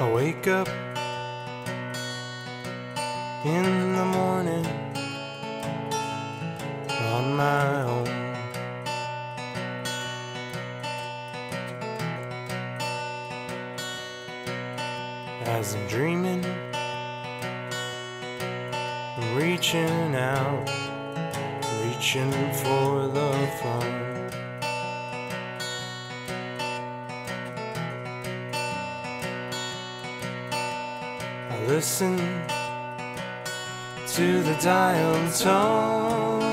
I wake up in the morning on my own. As I'm dreaming, I'm reaching out, reaching for the phone. Listen to the dial tone,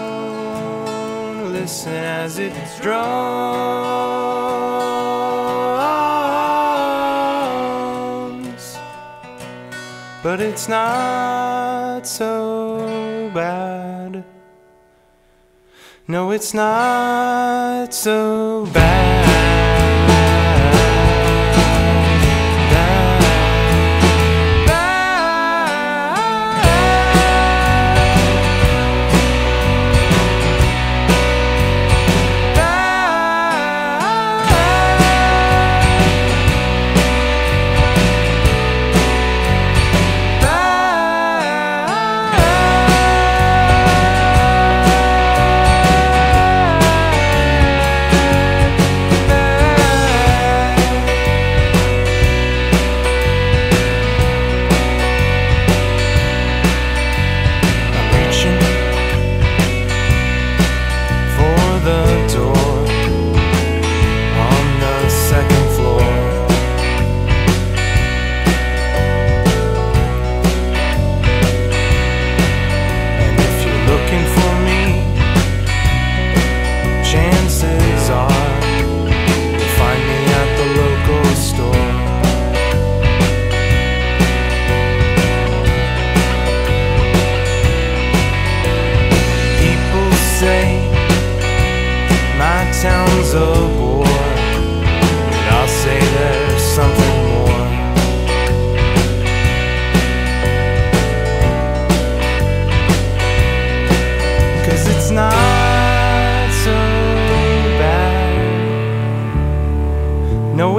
listen as it drones. But it's not so bad. No, it's not so bad.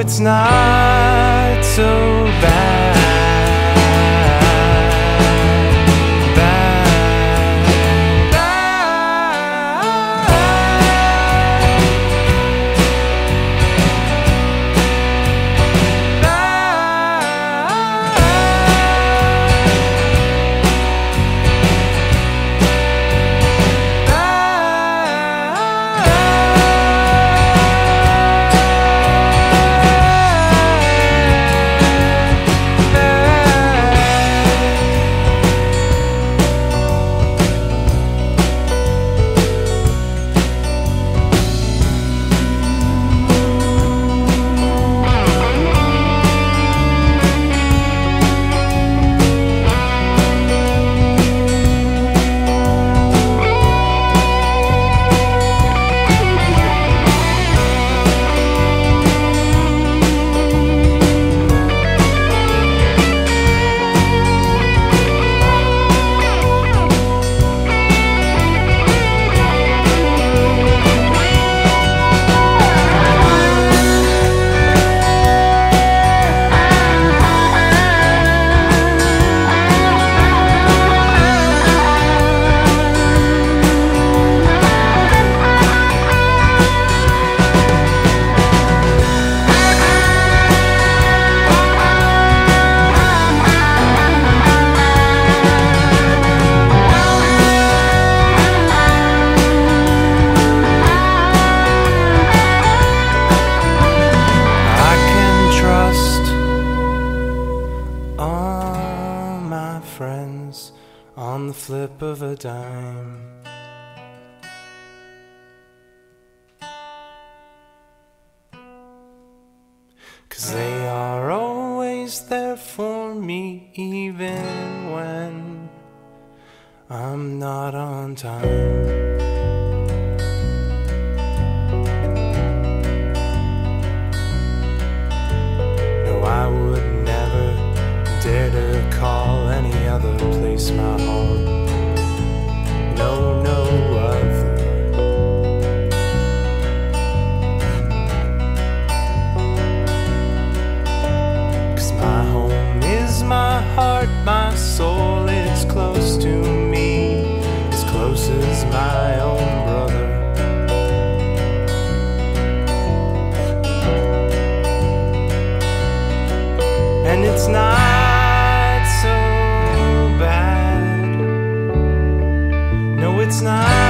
It's not so on the flip of a dime. Cause they are always there for me, even when I'm not on time. No, I would never dare to call any other place my home. it's not.